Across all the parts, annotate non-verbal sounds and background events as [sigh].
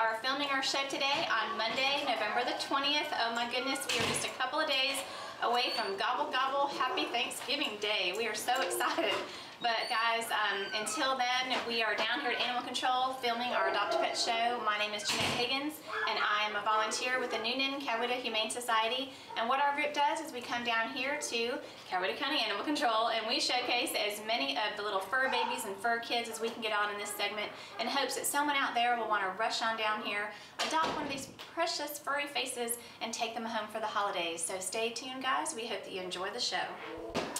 Our show today on Monday, November the 20th. Oh my goodness, we are just a couple of days away from Gobble Gobble Happy Thanksgiving Day. We are so [laughs] excited. But guys, um, until then, we are down here at Animal Control filming our Adopt a Pet show. My name is Jeanette Higgins, and I am a volunteer with the Newnan Coweta Humane Society. And what our group does is we come down here to Coweta County Animal Control, and we showcase as many of the little fur babies and fur kids as we can get on in this segment in hopes that someone out there will want to rush on down here, adopt one of these precious furry faces, and take them home for the holidays. So stay tuned, guys. We hope that you enjoy the show.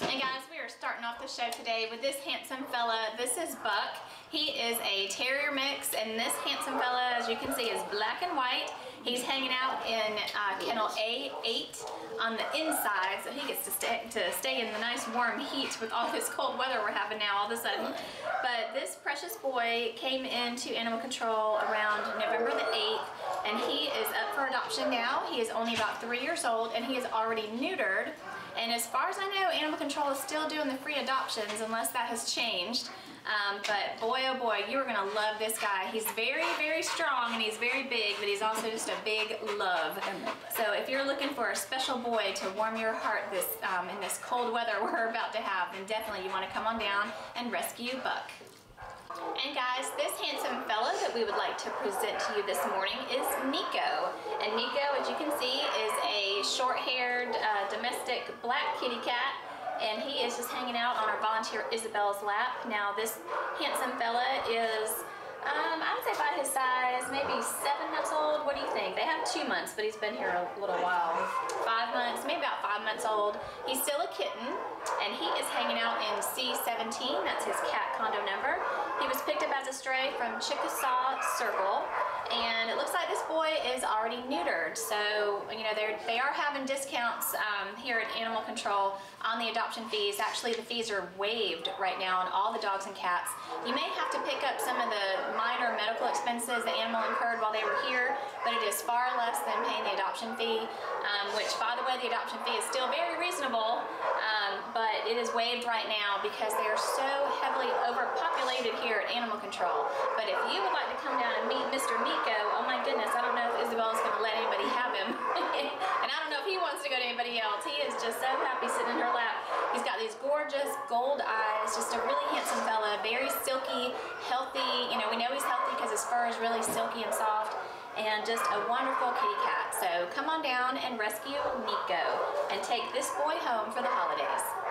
And guys, we are starting off the show today with this handsome fella. This is Buck. He is a terrier mix, and this handsome fella, as you can see, is black and white. He's hanging out in uh, kennel A8 on the inside, so he gets to stay, to stay in the nice warm heat with all this cold weather we're having now all of a sudden. But this precious boy came into animal control around November the 8th, and he is up for adoption now. He is only about three years old, and he is already neutered. And as far as I know, Animal Control is still doing the free adoptions unless that has changed. Um, but boy, oh boy, you are going to love this guy. He's very, very strong and he's very big, but he's also just a big love. So if you're looking for a special boy to warm your heart this um, in this cold weather [laughs] we're about to have, then definitely you want to come on down and rescue Buck. And guys, this handsome fellow that we would like to present to you this morning is Nico. And Nico, as you can see, is a short-haired uh, domestic black kitty cat and he is just hanging out on our volunteer Isabel's lap. Now this handsome fella is um, I would say by his size, maybe seven months old. What do you think? They have two months, but he's been here a little while. Five months, maybe about five months old. He's still a kitten, and he is hanging out in C17. That's his cat condo number. He was picked up as a stray from Chickasaw Circle, and it looks like this boy is already neutered. So, you know, they are having discounts um, here at Animal Control on the adoption fees. Actually, the fees are waived right now on all the dogs and cats. You may have to pick up some of the minor medical expenses the animal incurred while they were here, but it is far less than paying the adoption fee, um, which by the way, the adoption fee is still very reasonable, but it is waived right now because they are so heavily overpopulated here at Animal Control. But if you would like to come down and meet Mr. Nico, oh my goodness, I don't know if Isabel is going to let anybody have him. [laughs] and I don't know if he wants to go to anybody else. He is just so happy sitting in her lap. He's got these gorgeous gold eyes, just a really handsome fella, very silky, healthy. You know, we know he's healthy because his fur is really silky and soft and just a wonderful kitty cat. So come on down and rescue Nico and take this boy home for the holidays.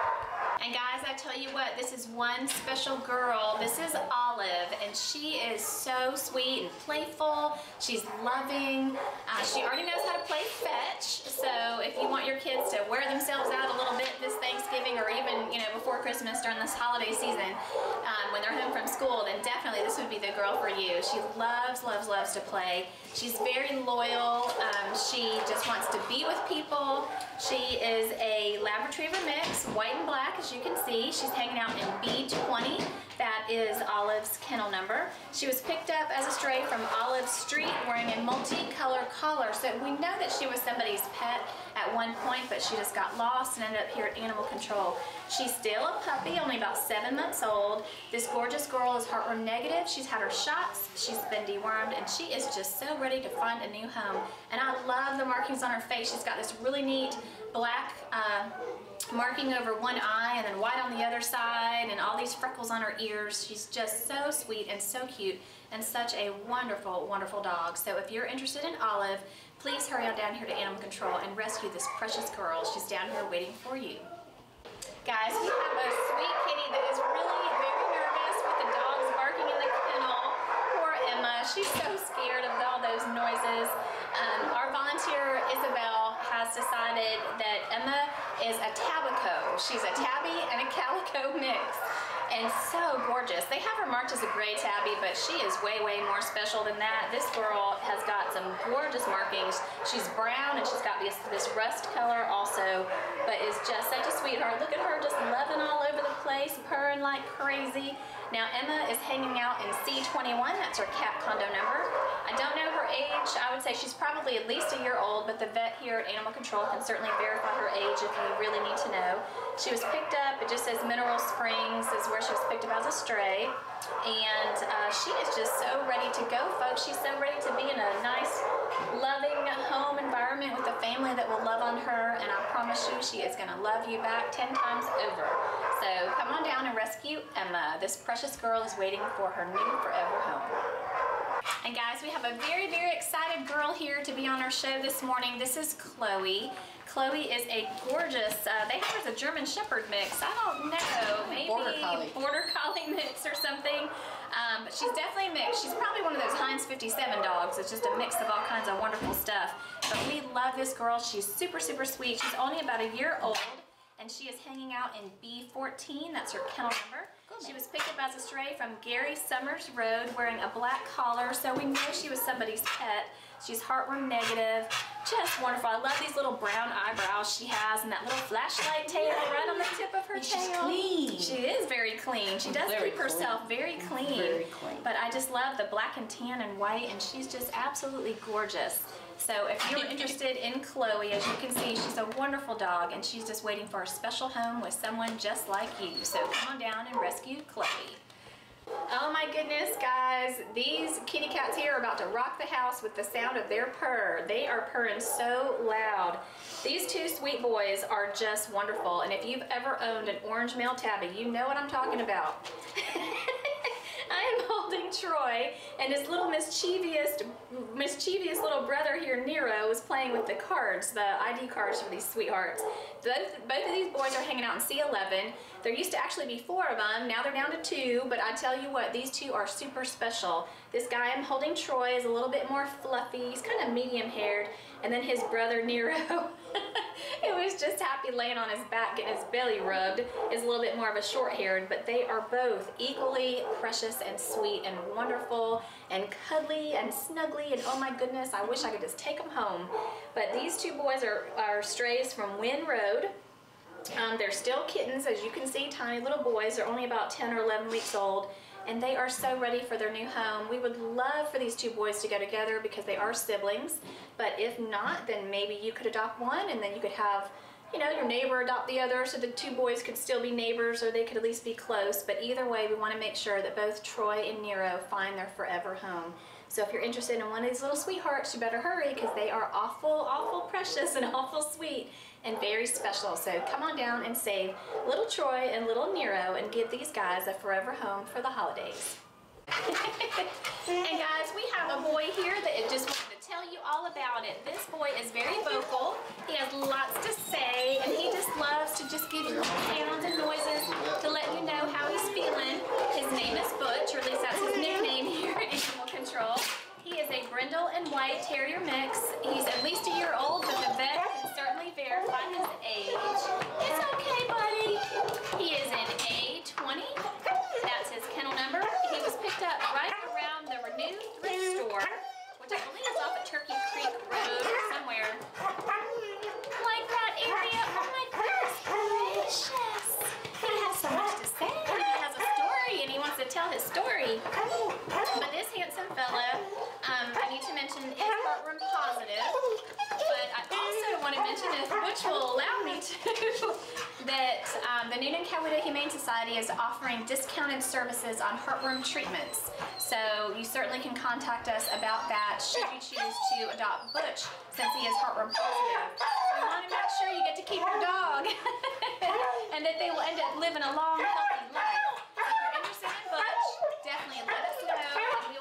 And guys, I tell you what, this is one special girl. This is Olive, and she is so sweet and playful. She's loving. Uh, she already knows how to play fetch. So if you want your kids to wear themselves out a little bit this Thanksgiving or even, you know, before Christmas during this holiday season, um, when they're home from school, then definitely this would be the girl for you. She loves, loves, loves to play. She's very loyal. Um, she just wants to be with people. She is a Lab Retriever mix, white and black, as you can see. She's hanging out in B20. That is Olive's kennel number. She was picked up as a stray from Olive Street wearing a multicolor collar. So we know that she was somebody's pet at one point, but she just got lost and ended up here at Animal Control. She's still a puppy, only about seven months old. This gorgeous girl is heartworm negative. She's had her shots, she's been dewormed, and she is just so ready to find a new home. And I love the markings on her face. She's got this really neat black uh, marking over one eye and then white on the other side and all these freckles on her ears. She's just so sweet and so cute and such a wonderful, wonderful dog. So if you're interested in Olive, please hurry on down here to Animal Control and rescue this precious girl. She's down here waiting for you. Guys, we have a sweet kitty that is really very nervous with the dogs barking in the kennel. Poor Emma, she's so scared of all those noises. Um, our volunteer, Isabel, has decided that Emma is a Tabico. She's a tabby and a calico mix and so gorgeous. They have her marked as a gray tabby, but she is way, way more special than that. This girl has got some gorgeous markings. She's brown and she's got this, this rust color also, but is just such a sweetheart. Look at her just loving all over the place, purring like crazy. Now Emma is hanging out in C21, that's her cat condo number. I don't know her age, I would say she's probably at least a year old, but the vet here at Animal Control can certainly verify her age if you really need to know. She was picked up, it just says Mineral Springs is where she was picked up as a stray. And uh, she is just so ready to go, folks. She's so ready to be in a nice, loving home environment with a family that will love on her. And I promise you, she is going to love you back 10 times over. So come on down and rescue Emma. This precious girl is waiting for her new forever home. And guys, we have a very, very excited girl here to be on our show this morning. This is Chloe. Chloe is a gorgeous, uh, they have her as a German Shepherd mix. I don't know, maybe Border Collie, border collie [laughs] mix or something. Um, but she's definitely mixed. She's probably one of those Heinz 57 dogs. It's just a mix of all kinds of wonderful stuff. But we love this girl. She's super, super sweet. She's only about a year old and she is hanging out in B14. That's her kennel number. She was picked up as a stray from Gary Summers Road wearing a black collar, so we know she was somebody's pet. She's heartworm negative. Just wonderful. I love these little brown eyebrows she has and that little flashlight tail right on the tip of her and tail. She's clean. She is very clean. She does very keep herself clean. very clean. Very clean. But I just love the black and tan and white, and she's just absolutely gorgeous. So if you're [laughs] interested in Chloe, as you can see, she's a wonderful dog and she's just waiting for a special home with someone just like you. So come on down and rescue Chloe. Oh my goodness, guys. These kitty cats here are about to rock the house with the sound of their purr. They are purring so loud. These two sweet boys are just wonderful. And if you've ever owned an orange male tabby, you know what I'm talking about. [laughs] I am holding Troy, and his little mischievous, mischievous little brother here, Nero, is playing with the cards, the ID cards for these sweethearts. Both, both of these boys are hanging out in C11. There used to actually be four of them. Now they're down to two, but I tell you what, these two are super special. This guy I'm holding, Troy, is a little bit more fluffy. He's kind of medium-haired. And then his brother, Nero, [laughs] [laughs] it was just happy laying on his back, getting his belly rubbed, is a little bit more of a short-haired, but they are both equally precious and sweet and wonderful and cuddly and snuggly, and oh my goodness, I wish I could just take them home. But these two boys are, are strays from Wynn Road. Um, they're still kittens, as you can see, tiny little boys. They're only about 10 or 11 weeks old, and they are so ready for their new home. We would love for these two boys to go together because they are siblings, but if not, then maybe you could adopt one, and then you could have you know, your neighbor adopt the other so the two boys could still be neighbors or they could at least be close. But either way, we want to make sure that both Troy and Nero find their forever home. So if you're interested in one of these little sweethearts, you better hurry because they are awful, awful precious and [laughs] awful sweet and very special. So come on down and save little Troy and little Nero and give these guys a forever home for the holidays. and guys, we have a boy here that just wanted to tell you all about it. This boy is very vocal. He has lots to say, and he just loves to just give you sounds and noises to let you know how he's feeling. His name is Butch, or at least that's his nickname here at Animal Control. He is a Brindle and White Terrier mix. He's at least a year old, but the vet verify his age. It's okay, buddy. He is in A20. That's his kennel number. He was picked up right around the Renew thrift store, which I believe is off of Turkey Creek Road or somewhere. Like that area. Oh my goodness gracious. He has so much to say. He has a story and he wants to tell his story. But this handsome fella, um, I need to mention, is heartworm positive. But I also want to mention, if which will allow me to, [laughs] that um, the Newnan Coweta Humane Society is offering discounted services on heartworm treatments. So you certainly can contact us about that should you choose to adopt Butch since he is heartworm positive. We want to make sure you get to keep your dog. [laughs] and that they will end up living a long, healthy life. So if you're interested in Butch, definitely let us know, and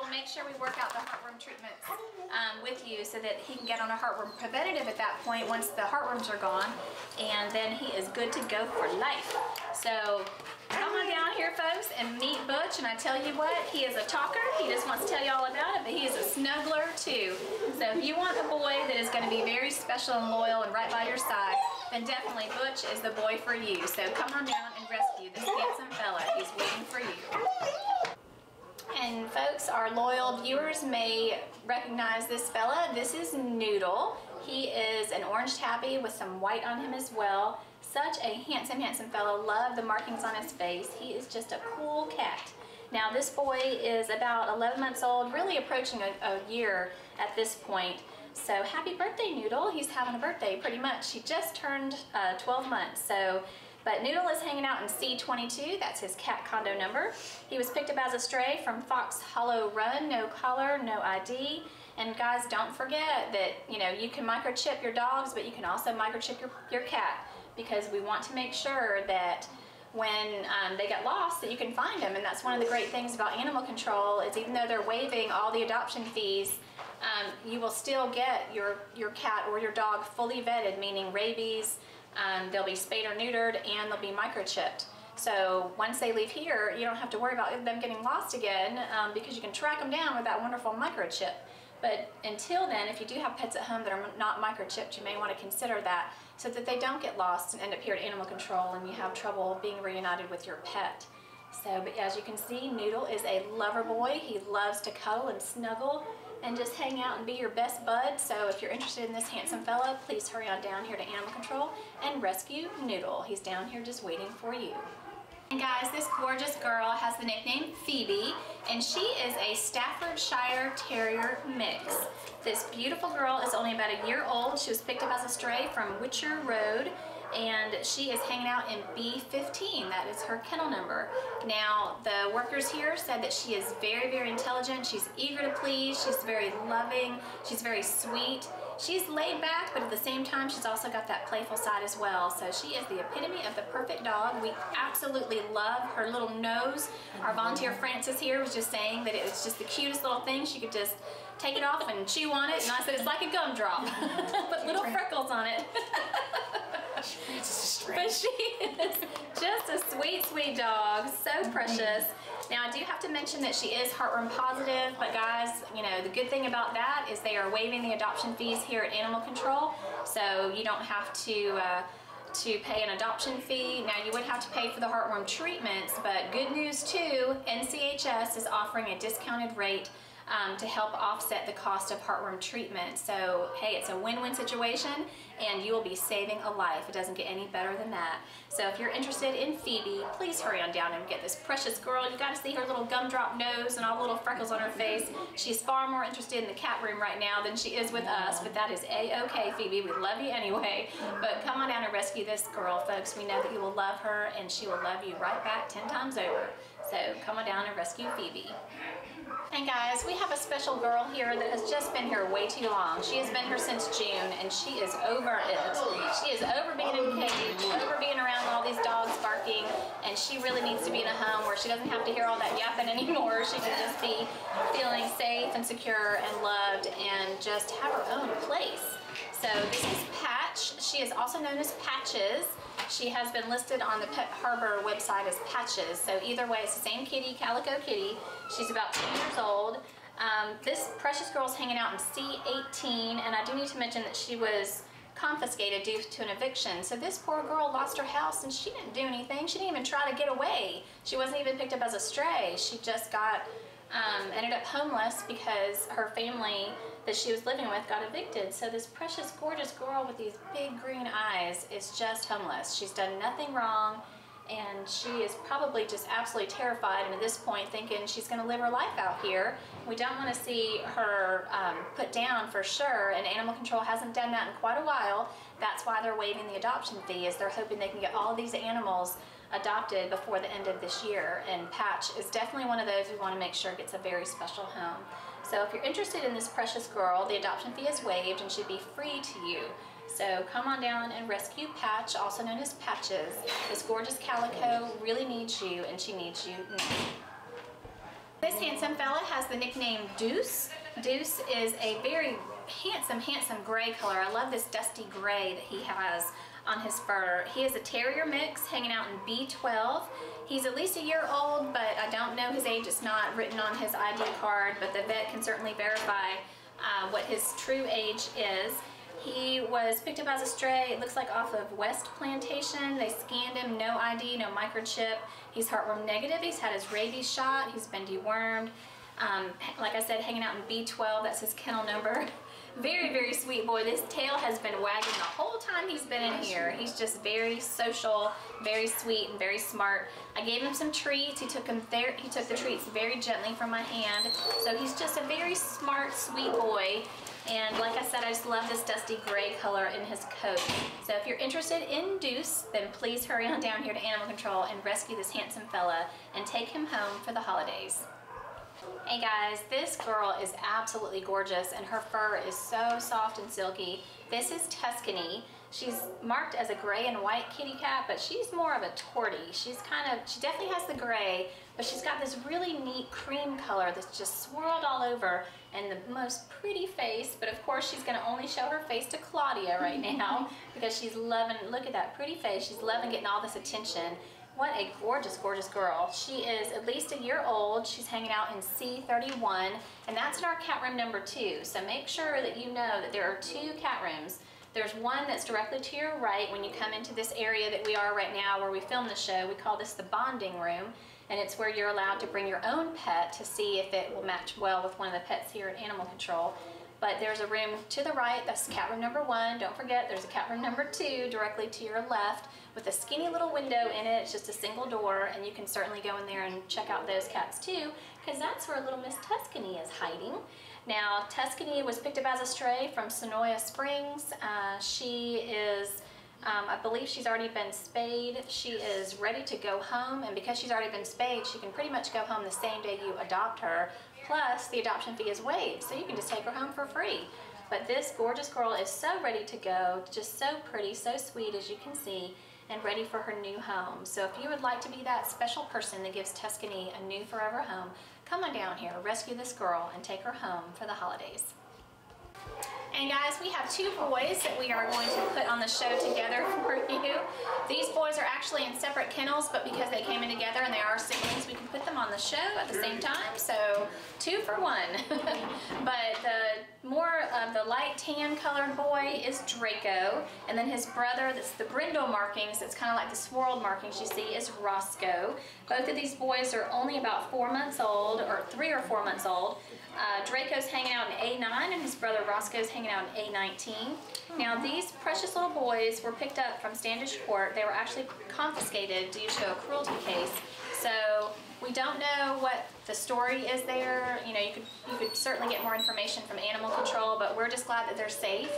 we work out the heartworm treatments um, with you so that he can get on a heartworm preventative at that point once the heartworms are gone, and then he is good to go for life. So come on down here, folks, and meet Butch. And I tell you what, he is a talker. He just wants to tell you all about it, but he is a snuggler too. So if you want a boy that is going to be very special and loyal and right by your side, then definitely Butch is the boy for you. So come on down and rescue this handsome fella. He's waiting for you. And folks, our loyal viewers may recognize this fella. This is Noodle. He is an orange tabby with some white on him as well. Such a handsome, handsome fellow. Love the markings on his face. He is just a cool cat. Now this boy is about 11 months old, really approaching a, a year at this point. So happy birthday, Noodle. He's having a birthday pretty much. He just turned uh, 12 months. So, but Noodle is hanging out in C22. That's his cat condo number. He was picked up as a stray from Fox Hollow Run. No collar, no ID. And guys, don't forget that, you know, you can microchip your dogs, but you can also microchip your, your cat because we want to make sure that when um, they get lost that you can find them and that's one of the great things about animal control is even though they're waiving all the adoption fees um, you will still get your your cat or your dog fully vetted meaning rabies um, they'll be spayed or neutered and they'll be microchipped so once they leave here you don't have to worry about them getting lost again um, because you can track them down with that wonderful microchip but until then, if you do have pets at home that are not microchipped, you may want to consider that so that they don't get lost and end up here at animal control and you have trouble being reunited with your pet. So, but as you can see, Noodle is a lover boy. He loves to cuddle and snuggle and just hang out and be your best bud. So if you're interested in this handsome fella, please hurry on down here to Animal Control and rescue Noodle. He's down here just waiting for you. And guys, this gorgeous girl has the nickname Phoebe, and she is a Staffordshire Terrier mix. This beautiful girl is only about a year old. She was picked up as a stray from Witcher Road, and she is hanging out in B15. That is her kennel number. Now, the workers here said that she is very, very intelligent. She's eager to please. She's very loving. She's very sweet. She's laid back, but at the same time, she's also got that playful side as well. So she is the epitome of the perfect dog. We absolutely love her little nose. Our volunteer Francis here was just saying that it was just the cutest little thing. She could just take it off and chew on it. And I said, it's like a gumdrop. [laughs] Put little freckles on it. [laughs] but she is just a sweet, sweet dog. So precious. Now I do have to mention that she is heartworm positive, but guys, you know, the good thing about that is they are waiving the adoption fees here at Animal Control, so you don't have to uh, to pay an adoption fee. Now you would have to pay for the heartworm treatments, but good news too, NCHS is offering a discounted rate um, to help offset the cost of heartworm treatment. So, hey, it's a win-win situation and you will be saving a life. It doesn't get any better than that. So if you're interested in Phoebe, please hurry on down and get this precious girl. You got to see her little gumdrop nose and all the little freckles on her face. She's far more interested in the cat room right now than she is with us, but that is a-okay, Phoebe. We love you anyway. But come on down and rescue this girl, folks. We know that you will love her and she will love you right back 10 times over. So come on down and rescue Phoebe. And guys, we have a special girl here that has just been here way too long. She has been here since June and she is over it. She is over being in a cage, over being around all these dogs barking, and she really needs to be in a home where she doesn't have to hear all that yapping [laughs] anymore. She can just be feeling safe and secure and loved and just have her own place. So this is Patch. She is also known as Patches. She has been listed on the Pet Harbor website as Patches. So either way, it's the same kitty, Calico Kitty. She's about 10 years old. Um, this precious girl is hanging out in C18, and I do need to mention that she was confiscated due to an eviction. So this poor girl lost her house and she didn't do anything. She didn't even try to get away. She wasn't even picked up as a stray. She just got, um, ended up homeless because her family that she was living with got evicted. So this precious, gorgeous girl with these big green eyes is just homeless. She's done nothing wrong and she is probably just absolutely terrified and at this point thinking she's going to live her life out here. We don't want to see her um, put down for sure and animal control hasn't done that in quite a while. That's why they're waiving the adoption fee is they're hoping they can get all these animals adopted before the end of this year and Patch is definitely one of those we want to make sure gets a very special home. So if you're interested in this precious girl, the adoption fee is waived and should be free to you. So come on down and rescue Patch, also known as Patches. This gorgeous calico really needs you and she needs you now. This handsome fella has the nickname Deuce. Deuce is a very handsome, handsome gray color. I love this dusty gray that he has on his fur. He is a terrier mix hanging out in B12. He's at least a year old, but I don't know his age. It's not written on his ID card, but the vet can certainly verify uh, what his true age is. He was picked up as a stray, it looks like off of West Plantation. They scanned him, no ID, no microchip. He's heartworm negative, he's had his rabies shot, he's been dewormed. Um, like I said, hanging out in B12, that's his kennel number. [laughs] Very, very sweet boy. This tail has been wagging the whole time he's been in here. He's just very social, very sweet, and very smart. I gave him some treats. He took him there. He took the treats very gently from my hand. So he's just a very smart, sweet boy. And like I said, I just love this dusty gray color in his coat. So if you're interested in Deuce, then please hurry on down here to Animal Control and rescue this handsome fella and take him home for the holidays. Hey guys, this girl is absolutely gorgeous and her fur is so soft and silky. This is Tuscany. She's marked as a gray and white kitty cat, but she's more of a tortie. She's kind of, she definitely has the gray, but she's got this really neat cream color that's just swirled all over and the most pretty face, but of course she's gonna only show her face to Claudia right [laughs] now because she's loving, look at that pretty face, she's loving getting all this attention. What a gorgeous, gorgeous girl. She is at least a year old. She's hanging out in C31, and that's in our cat room number two. So make sure that you know that there are two cat rooms. There's one that's directly to your right when you come into this area that we are right now where we film the show. We call this the bonding room, and it's where you're allowed to bring your own pet to see if it will match well with one of the pets here at Animal Control. But there's a room to the right, that's cat room number one. Don't forget, there's a cat room number two directly to your left with a skinny little window in it. It's just a single door, and you can certainly go in there and check out those cats too, because that's where little Miss Tuscany is hiding. Now, Tuscany was picked up as a stray from Sonoya Springs. Uh, she is um, I believe she's already been spayed. She is ready to go home, and because she's already been spayed, she can pretty much go home the same day you adopt her. Plus, the adoption fee is waived, so you can just take her home for free. But this gorgeous girl is so ready to go, just so pretty, so sweet as you can see, and ready for her new home. So if you would like to be that special person that gives Tuscany a new forever home, come on down here, rescue this girl, and take her home for the holidays. And guys, we have two boys that we are going to put on the show together [laughs] for you. These boys are actually in separate kennels, but because they came in together and they are siblings, we can put them on the show at the same time. So two for one. [laughs] but the more of the light tan colored boy is Draco. And then his brother, that's the brindle markings, it's kind of like the swirled markings you see, is Roscoe. Both of these boys are only about four months old, or three or four months old. Uh, Draco's hanging out in A9 and his brother Roscoe's hanging out in A19. Now these precious little boys were picked up from Standish Court. They were actually confiscated due to a cruelty case. So we don't know what the story is there. You know, you could you could certainly get more information from animal control, but we're just glad that they're safe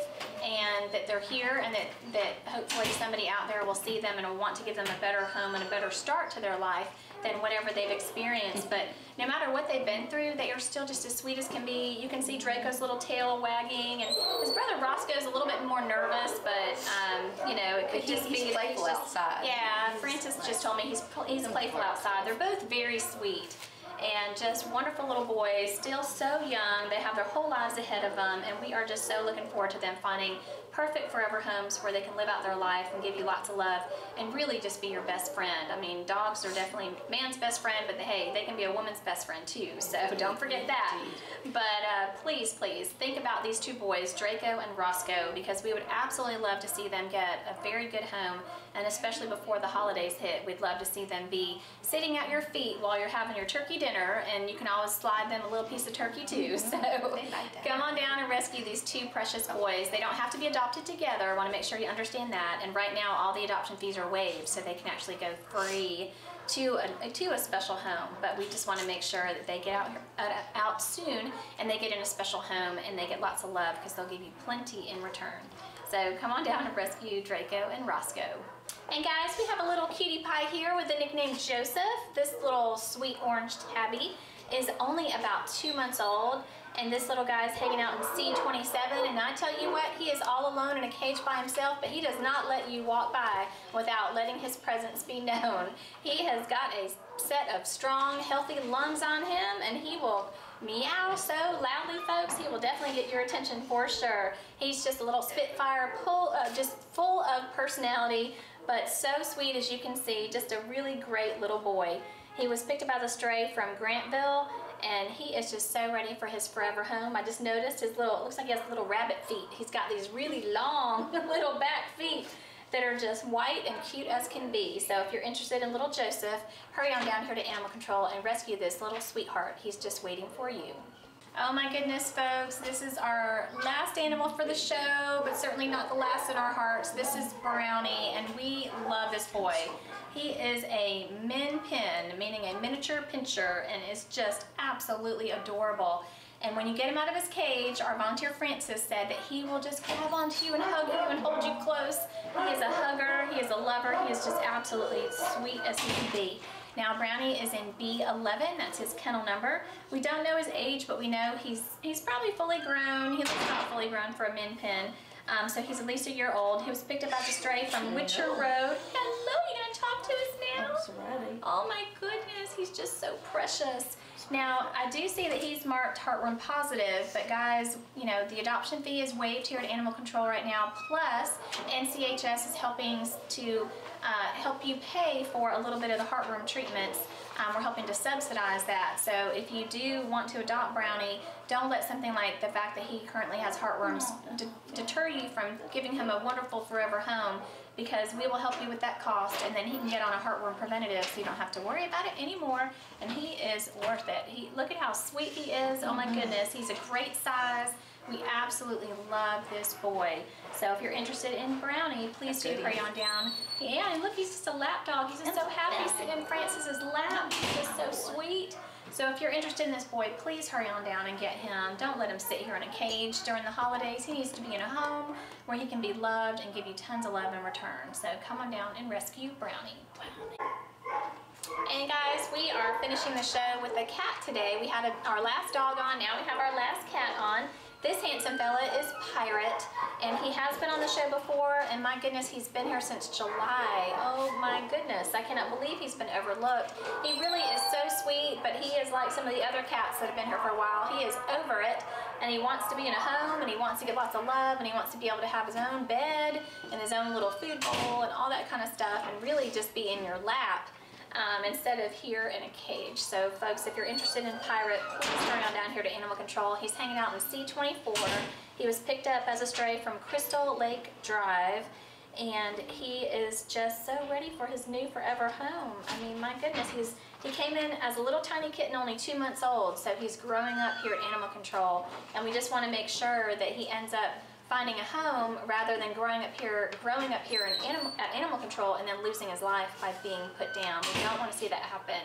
and that they're here and that, that hopefully somebody out there will see them and will want to give them a better home and a better start to their life than whatever they've experienced. But no matter what they've been through, they are still just as sweet as can be. You can see Draco's little tail wagging, and his brother Roscoe's a little bit more nervous, but um, you know it could just he's be playful just, outside. Yeah, Francis just told me he's he's playful outside. They're both very sweet and just wonderful little boys, still so young. They have their whole lives ahead of them, and we are just so looking forward to them finding perfect forever homes where they can live out their life and give you lots of love and really just be your best friend. I mean, dogs are definitely man's best friend, but hey, they can be a woman's best friend too, so don't forget that. But uh, please, please think about these two boys, Draco and Roscoe, because we would absolutely love to see them get a very good home, and especially before the holidays hit, we'd love to see them be sitting at your feet while you're having your turkey dinner, and you can always slide them a little piece of turkey too. So come on down and rescue these two precious boys. They don't have to be adopted together. I want to make sure you understand that. And right now, all the adoption fees are waived, so they can actually go free to a, to a special home. But we just want to make sure that they get out uh, out soon and they get in a special home and they get lots of love because they'll give you plenty in return. So come on down and rescue Draco and Roscoe. And guys, we have a little cutie pie here with the nickname Joseph. This little sweet orange tabby is only about two months old And this little guy is hanging out in C27. And I tell you what, he is all alone in a cage by himself, but he does not let you walk by without letting his presence be [laughs] known. He has got a set of strong, healthy lungs on him, and he will meow so loudly, folks. He will definitely get your attention for sure. He's just a little spitfire, pull, uh, just full of personality, but so sweet as you can see. Just a really great little boy. He was picked up as a stray from Grantville, and he is just so ready for his forever home. I just noticed his little, it looks like he has little rabbit feet. He's got these really long [laughs] little back feet that are just white and cute as can be. So if you're interested in little Joseph, hurry on down here to Animal Control and rescue this little sweetheart. He's just waiting for you. Oh my goodness, folks, this is our last animal for the show, but certainly not the last in our hearts. This is Brownie, and we love this boy. He is a min pin, meaning a miniature pinscher, and is just absolutely adorable. And when you get him out of his cage, our volunteer Francis said that he will just grab onto you and hug you and hold you close. He is a hugger, he is a lover, he is just absolutely sweet as he can be. Now Brownie is in B11, that's his kennel number. We don't know his age, but we know he's he's probably fully grown. He looks not fully grown for a min pin. Um, so he's at least a year old. He was picked up as a stray from Witcher Road. Hello, you gonna talk to us now? Absolutely. Oh my goodness, he's just so precious. Now, I do see that he's marked heartworm positive, but guys, you know, the adoption fee is waived here at Animal Control right now, plus NCHS is helping to uh, help you pay for a little bit of the heartworm treatments. Um, we're helping to subsidize that. So if you do want to adopt Brownie, don't let something like the fact that he currently has heartworms deter you from giving him a wonderful forever home because we will help you with that cost and then he can get on a heartworm preventative so you don't have to worry about it anymore and he is worth it. He Look at how sweet he is. Oh my mm-hmm. goodness. He's a great size. We absolutely love this boy. So if you're interested in Brownie, please do hurry on down. Yeah, and look, he's just a lap dog. He's just so happy sitting in Francis's lap. He's just so sweet. So if you're interested in this boy, please hurry on down and get him. Don't let him sit here in a cage during the holidays. He needs to be in a home where he can be loved and give you tons of love in return. So come on down and rescue Brownie. And guys, we are finishing the show with a cat today. We had a, our last dog on, now we have our last cat on. This handsome fella is Pirate, and he has been on the show before, and my goodness, he's been here since July. Oh my goodness, I cannot believe he's been overlooked. He really is so sweet, but he is like some of the other cats that have been here for a while. He is over it, and he wants to be in a home, and he wants to get lots of love, and he wants to be able to have his own bed, and his own little food bowl, and all that kind of stuff, and really just be in your lap um, instead of here in a cage. So folks, if you're interested in Pirate, please turn on down here to Animal Control. He's hanging out in C24. He was picked up as a stray from Crystal Lake Drive and he is just so ready for his new forever home. I mean, my goodness, he's he came in as a little tiny kitten, only two months old, so he's growing up here at Animal Control, and we just want to make sure that he ends up finding a home rather than growing up here, growing up here in at animal control and then losing his life by being put down. We don't want to see that happen.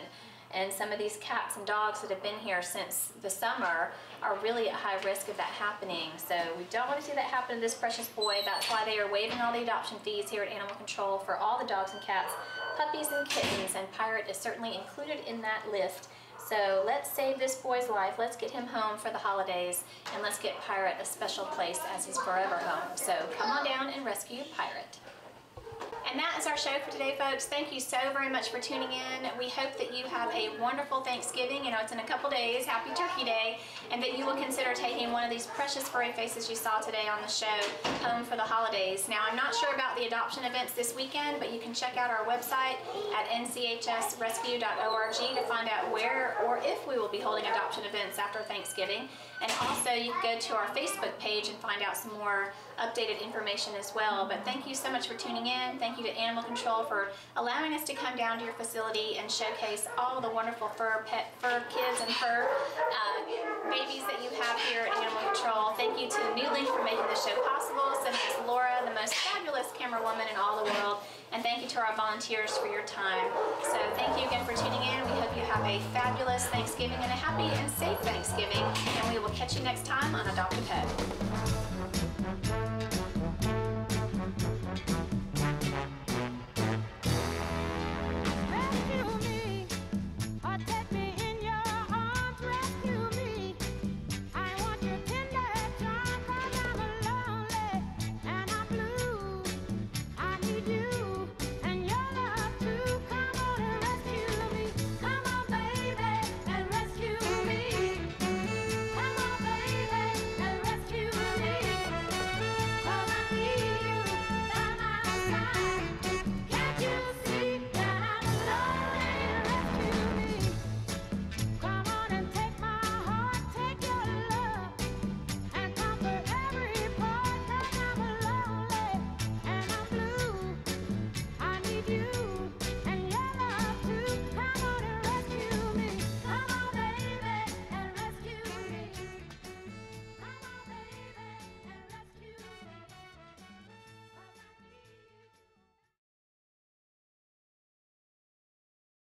And some of these cats and dogs that have been here since the summer are really at high risk of that happening. So we don't want to see that happen to this precious boy. That's why they are waiving all the adoption fees here at Animal Control for all the dogs and cats, puppies and kittens, and Pirate is certainly included in that list. So let's save this boy's life. Let's get him home for the holidays, and let's get Pirate a special place as his forever home. So come on down and rescue Pirate. And that is our show for today, folks. Thank you so very much for tuning in. We hope that you have a wonderful Thanksgiving. You know, it's in a couple days. Happy Turkey Day. And that you will consider taking one of these precious furry faces you saw today on the show home for the holidays. Now, I'm not sure about the adoption events this weekend, but you can check out our website at nchsrescue.org to find out where or if we will be holding adoption events after Thanksgiving. And also, you can go to our Facebook page and find out some more updated information as well. But thank you so much for tuning in. Thank you to Animal Control for allowing us to come down to your facility and showcase all the wonderful fur pet, fur kids and fur uh, babies that you have here at Animal Control. Thank you to Newlink for making the show possible. So thanks Laura, the most fabulous camera woman in all the world. And thank you to our volunteers for your time. So thank you again for tuning in. We hope you have a fabulous Thanksgiving and a happy and safe Thanksgiving. And we will catch you next time on Adopt a Pet.